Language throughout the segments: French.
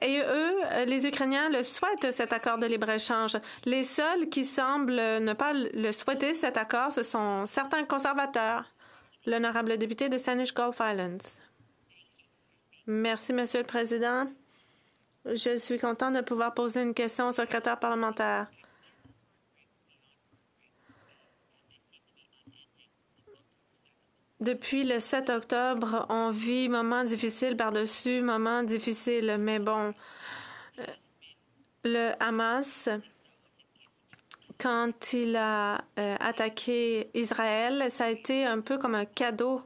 Et eux, les Ukrainiens, le souhaitent, cet accord de libre-échange. Les seuls qui semblent ne pas le souhaiter, cet accord, ce sont certains conservateurs. L'honorable député de Sandwich Gulf Islands. Merci, Monsieur le Président. Je suis content de pouvoir poser une question au secrétaire parlementaire. Depuis le 7 octobre, on vit moments difficiles par-dessus moments difficiles. Mais bon, euh, le Hamas, quand il a euh, attaqué Israël, ça a été un peu comme un cadeau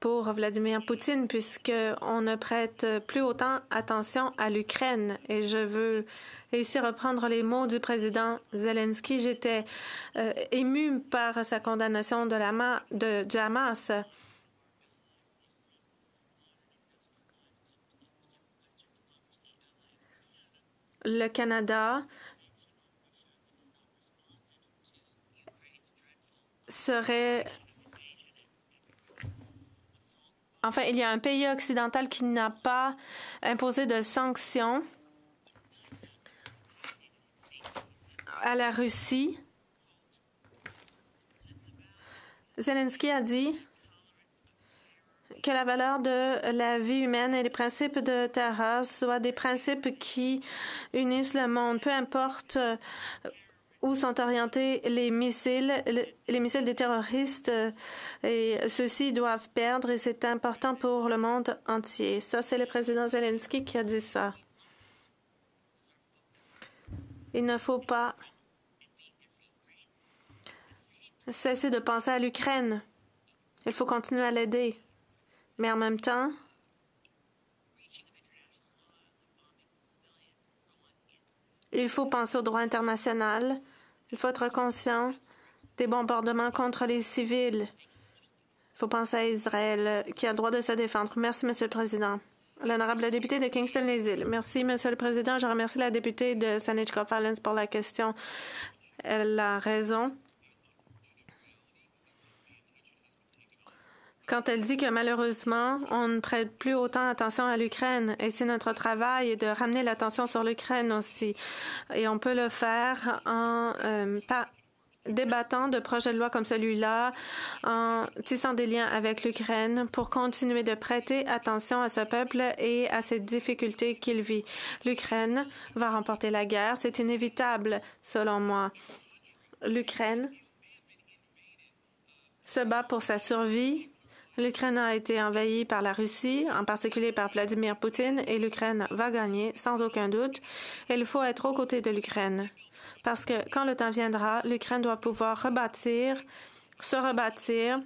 pour Vladimir Poutine puisqu'on ne prête plus autant attention à l'Ukraine. Et je veux ici reprendre les mots du président Zelensky. J'étais euh, ému par sa condamnation du Hamas. Le Canada serait Enfin, il y a un pays occidental qui n'a pas imposé de sanctions à la Russie. Zelensky a dit que la valeur de la vie humaine et les principes de terreur soient des principes qui unissent le monde, peu importe où sont orientés les missiles, les missiles des terroristes, euh, et ceux-ci doivent perdre, et c'est important pour le monde entier. Ça, c'est le président Zelensky qui a dit ça. Il ne faut pas cesser de penser à l'Ukraine. Il faut continuer à l'aider. Mais en même temps, il faut penser au droit international il faut être conscient des bombardements contre les civils. Il faut penser à Israël qui a le droit de se défendre. Merci, Monsieur le Président. L'honorable député de Kingston-les-Îles. Merci, Monsieur le Président. Je remercie la députée de Saanich Islands pour la question. Elle a raison. Quand elle dit que malheureusement, on ne prête plus autant attention à l'Ukraine. Et c'est notre travail de ramener l'attention sur l'Ukraine aussi. Et on peut le faire en euh, débattant de projets de loi comme celui-là, en tissant des liens avec l'Ukraine pour continuer de prêter attention à ce peuple et à ses difficultés qu'il vit. L'Ukraine va remporter la guerre. C'est inévitable, selon moi. L'Ukraine se bat pour sa survie L'Ukraine a été envahie par la Russie, en particulier par Vladimir Poutine, et l'Ukraine va gagner, sans aucun doute. il faut être aux côtés de l'Ukraine. Parce que quand le temps viendra, l'Ukraine doit pouvoir rebâtir, se rebâtir,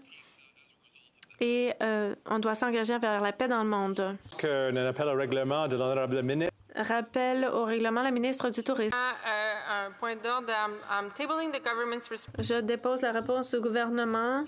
et euh, on doit s'engager vers la paix dans le monde. Un appel au règlement de l'honorable ministre. Rappel au règlement, la ministre du Tourisme. Euh, un point d'ordre. Je dépose la réponse du gouvernement